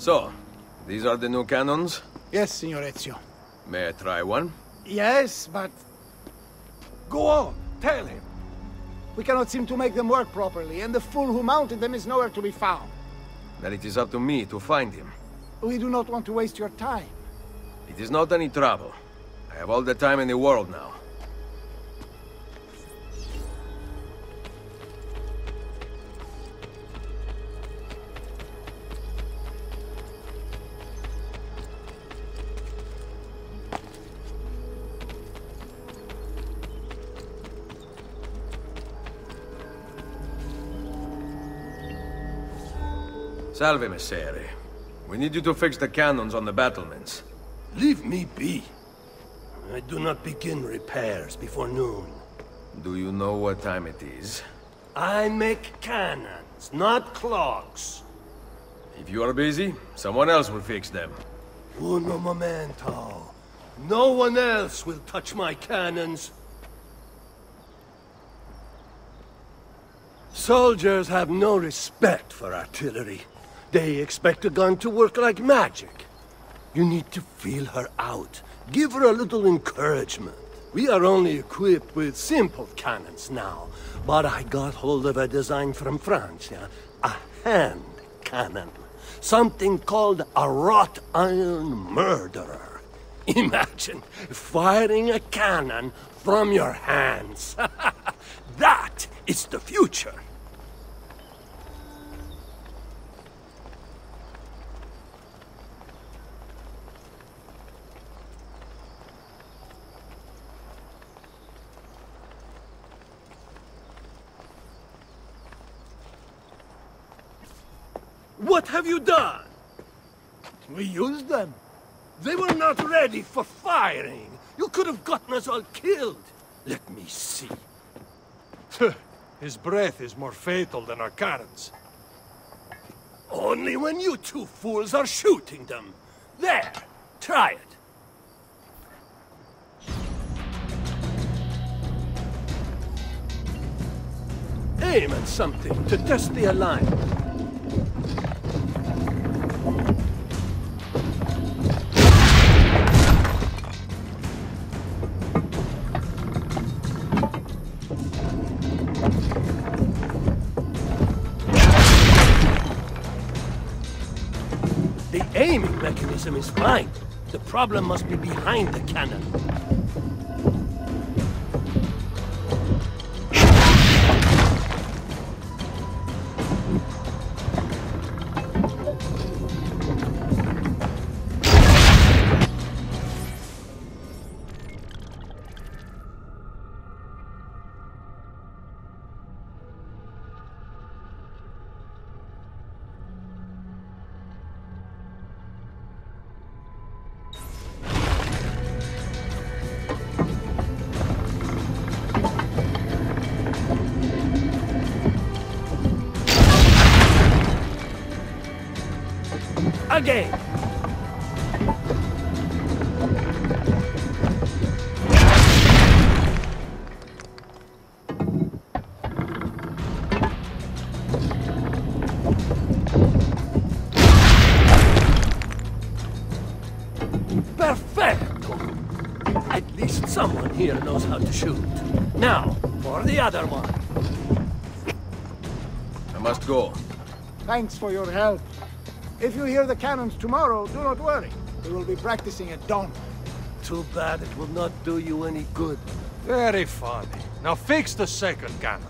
So, these are the new cannons? Yes, Signor Ezio. May I try one? Yes, but... Go on, tell him. We cannot seem to make them work properly, and the fool who mounted them is nowhere to be found. Then it is up to me to find him. We do not want to waste your time. It is not any trouble. I have all the time in the world now. Salve, Messere. We need you to fix the cannons on the battlements. Leave me be. I do not begin repairs before noon. Do you know what time it is? I make cannons, not clocks. If you are busy, someone else will fix them. Uno momento. No one else will touch my cannons. Soldiers have no respect for artillery. They expect a gun to work like magic. You need to feel her out. Give her a little encouragement. We are only equipped with simple cannons now, but I got hold of a design from France, yeah? a hand cannon. Something called a wrought iron murderer. Imagine firing a cannon from your hands. that is the future. What have you done? We used them. They were not ready for firing. You could have gotten us all killed. Let me see. His breath is more fatal than our cannons. Only when you two fools are shooting them. There, try it. Aim at something to test the alignment. Aiming mechanism is fine. The problem must be behind the cannon. Again! Perfecto! At least someone here knows how to shoot. Now, for the other one. I must go. Thanks for your help. If you hear the cannons tomorrow, do not worry. We will be practicing at dawn. Too bad it will not do you any good. Very funny. Now fix the second cannon.